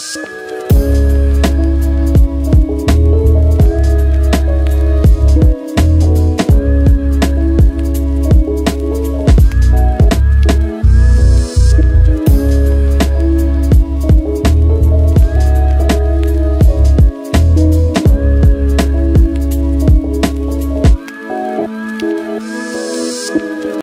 Peace.